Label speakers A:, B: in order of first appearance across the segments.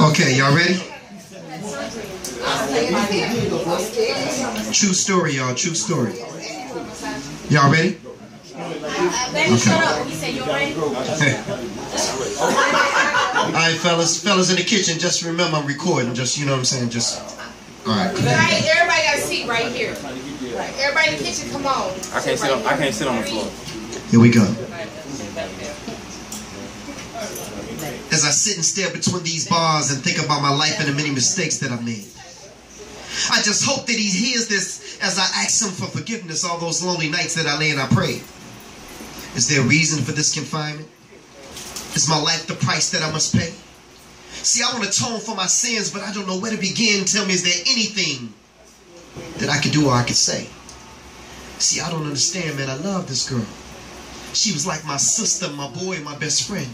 A: Okay, y'all ready? True story, y'all. True story. Y'all ready?
B: Baby, shut up. He said, you ready?
A: All right, fellas, fellas in the kitchen. Just remember, I'm recording. Just you know what I'm saying. Just all right.
B: Right, everybody got a seat right here. Right, everybody in the kitchen, come on.
C: I can't sit on. I can't sit on the floor.
A: Here we go. As I sit and stare between these bars and think about my life and the many mistakes that I've made. I just hope that he hears this as I ask him for forgiveness all those lonely nights that I lay and I pray. Is there a reason for this confinement? Is my life the price that I must pay? See, I want to atone for my sins, but I don't know where to begin. Tell me, is there anything that I could do or I could say? See, I don't understand, man. I love this girl. She was like my sister, my boy, my best friend.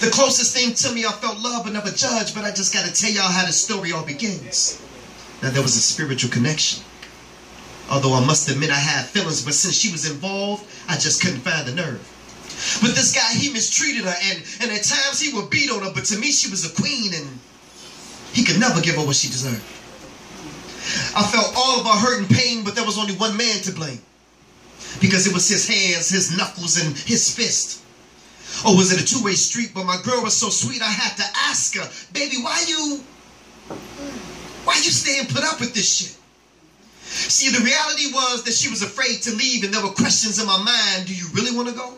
A: The closest thing to me, I felt love but never judged, but I just got to tell y'all how the story all begins. Now, there was a spiritual connection. Although I must admit I had feelings, but since she was involved, I just couldn't find the nerve. But this guy, he mistreated her, and, and at times he would beat on her, but to me, she was a queen, and he could never give her what she deserved. I felt all of her hurt and pain, but there was only one man to blame. Because it was his hands, his knuckles, and his fist. Or was it a two-way street? But my girl was so sweet, I had to ask her, baby, why you, why you staying put up with this shit? See, the reality was that she was afraid to leave, and there were questions in my mind. Do you really want to go?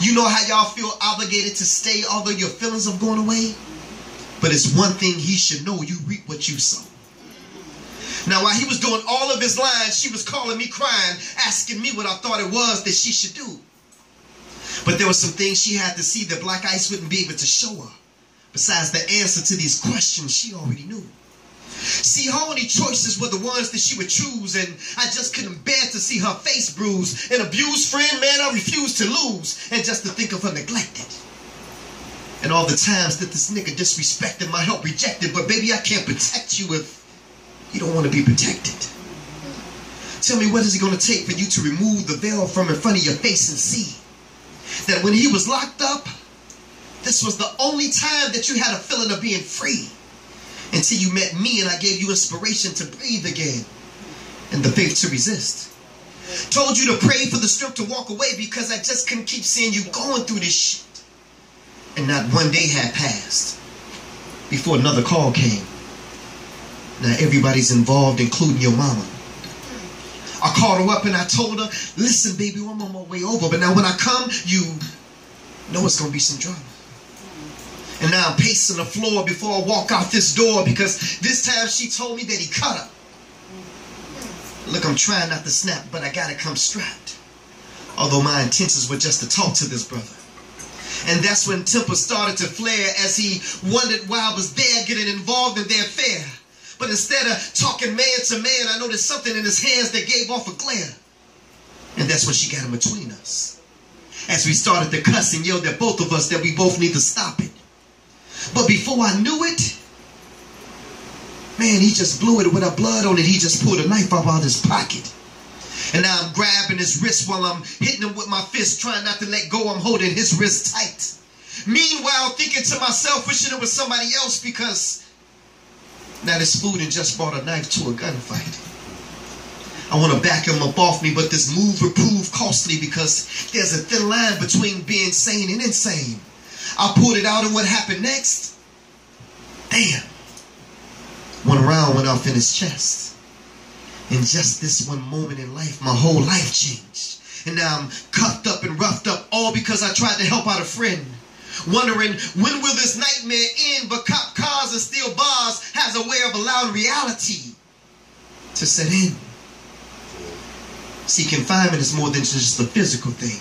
A: You know how y'all feel obligated to stay, although your feelings of going away? But it's one thing he should know you reap what you sow. Now, while he was doing all of his lines, she was calling me crying, asking me what I thought it was that she should do. But there were some things she had to see that Blaq Ice wouldn't be able to show her. Besides the answer to these questions she already knew. See, her only choices were the ones that she would choose, and I just couldn't bear to see her face bruised. An abused friend, man, I refused to lose, and just to think of her neglected. And all the times that this nigga disrespected my help, rejected, but baby, I can't protect you if you don't want to be protected. Tell me, what is it going to take for you to remove the veil from in front of your face and see that when he was locked up, this was the only time that you had a feeling of being free until you met me and I gave you inspiration to breathe again and the faith to resist. Told you to pray for the strength to walk away because I just couldn't keep seeing you going through this shit. And not one day had passed before another call came. Now everybody's involved, including your mama. Called her up and I told her, listen, baby, I'm on my way over. But now when I come, you know it's going to be some drama. And now I'm pacing the floor before I walk out this door because this time she told me that he cut her. Look, I'm trying not to snap, but I gotta come strapped. Although my intentions were just to talk to this brother. And that's when temper started to flare as he wondered why I was there getting involved in their affair. But instead of talking man to man, I noticed something in his hands that gave off a glare. And that's when she got in between us. As we started to cuss and yelled at both of us that we both need to stop it. But before I knew it, man, he just blew it with a blood on it. He just pulled a knife out of his pocket. And now I'm grabbing his wrist while I'm hitting him with my fist, trying not to let go. I'm holding his wrist tight. Meanwhile, thinking to myself, wishing it was somebody else because now this food and just brought a knife to a gunfight. I want to back him up off me, but this move would prove costly because there's a thin line between being sane and insane. I pulled it out, and what happened next? Damn. One round went off in his chest. In just this one moment in life, my whole life changed. And now I'm cuffed up and roughed up, all because I tried to help out a friend. Wondering when will this nightmare end, but cop cars and steel bars has a way of allowing reality to set in. See, confinement is more than just a physical thing.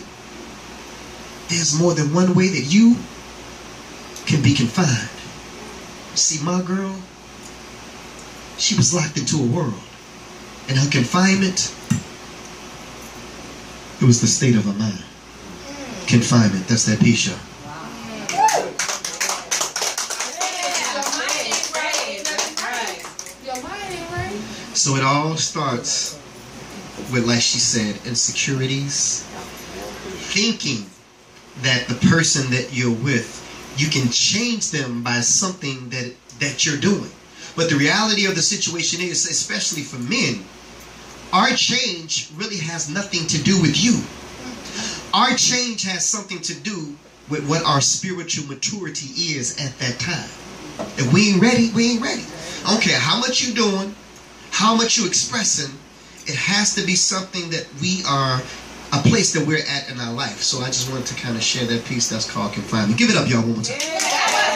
A: There's more than one way that you can be confined. See, my girl, she was locked into a world. And her confinement, it was the state of her mind. Confinement, that's that y'all. So it all starts with, like she said, insecurities, thinking that the person that you're with, you can change them by something that that you're doing. But the reality of the situation is, especially for men, our change really has nothing to do with you. Our change has something to do with what our spiritual maturity is at that time. If we ain't ready, we ain't ready. I don't care how much you're doing, how much you expressing, it has to be something that we are a place that we're at in our life. So I just wanted to kind of share that piece that's called confinement. Give it up, y'all, one more time.